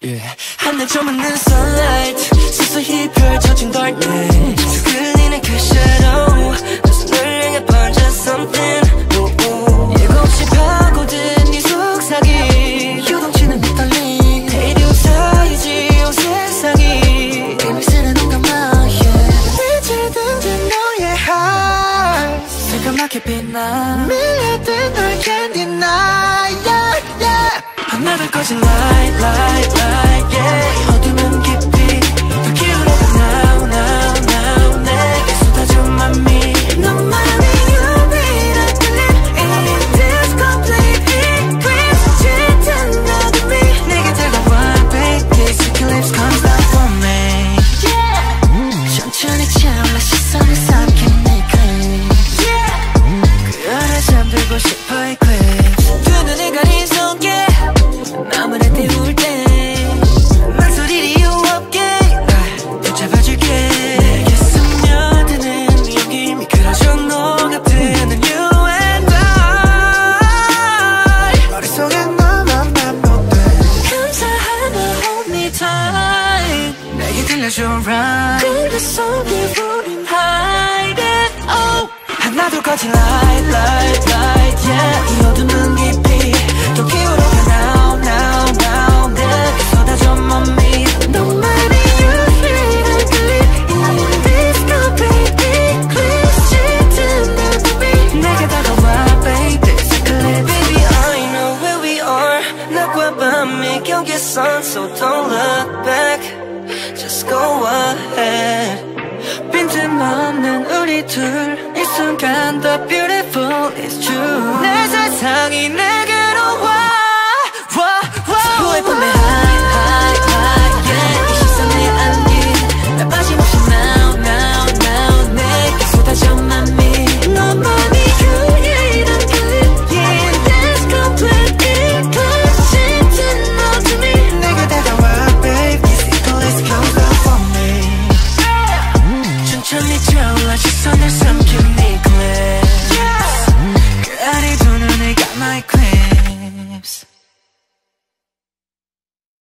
Yeah. 좀 없는 sunlight 서서히 펼쳐진 darkness 새까맣게 빛나 밀려든 널 candy night yeah, yeah. 하나둘 꺼진 light light light yeah 마음을 때울 때 망설일 이유 없게. 날 붙잡아줄게. 내게 스며드는 여기 미끄러져 녹아드는 you and I 머릿속에 너만 반복돼. 감사하며 hold me tight 내게 들려줘 right 그래 속에 우린 hide it oh. 하나 둘 꺼진 light light light 경계선 so don't look back just go ahead 빈틈없는 우리 둘 이 순간 the beautiful is true 내 세상이 내게 눈이 차올라 시선을 삼킨 네 글래스 그리도 눈을 감아 있고